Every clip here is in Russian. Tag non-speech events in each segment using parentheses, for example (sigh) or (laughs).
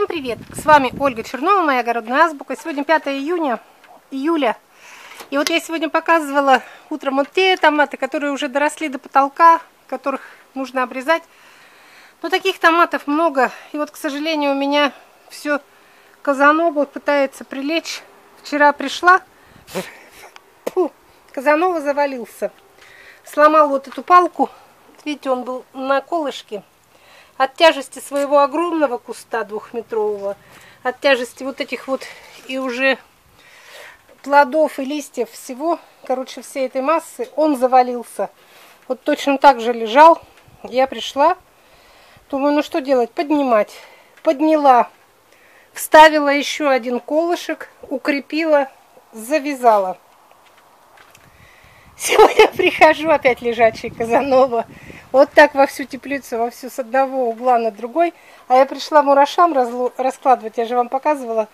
Всем привет! С вами Ольга Чернова, моя огородная азбука. Сегодня 5 июня, июля. И вот я сегодня показывала утром вот те томаты, которые уже доросли до потолка, которых нужно обрезать. Но таких томатов много. И вот, к сожалению, у меня все Казанова пытается прилечь. Вчера пришла, Фу, Казанова завалился. Сломал вот эту палку. Видите, он был на колышке от тяжести своего огромного куста двухметрового, от тяжести вот этих вот и уже плодов и листьев всего, короче, всей этой массы, он завалился. Вот точно так же лежал. Я пришла, думаю, ну что делать? Поднимать. Подняла, вставила еще один колышек, укрепила, завязала. (laughs) Сегодня прихожу, опять лежачий Казанова. Вот так во всю теплицу, во всю с одного угла на другой. А я пришла мурашам раскладывать, я же вам показывала.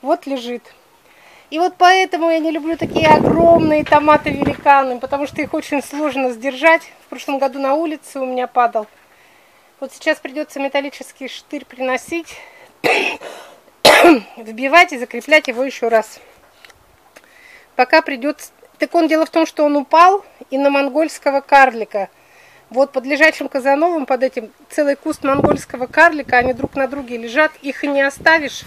Вот лежит. И вот поэтому я не люблю такие огромные томаты-великаны, потому что их очень сложно сдержать. В прошлом году на улице у меня падал. Вот сейчас придется металлический штырь приносить, (coughs) вбивать и закреплять его еще раз. Пока придется... Так он дело в том, что он упал и на монгольского карлика – вот под лежачим Казановым, под этим целый куст монгольского карлика, они друг на друге лежат, их не оставишь.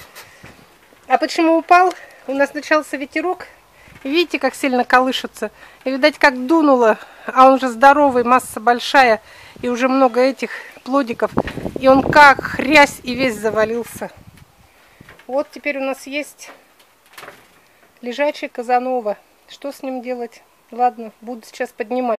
А почему упал? У нас начался ветерок, видите, как сильно колышется. И, видать, как дунуло, а он же здоровый, масса большая, и уже много этих плодиков. И он как хрясь и весь завалился. Вот теперь у нас есть лежачий Казанова. Что с ним делать? Ладно, буду сейчас поднимать.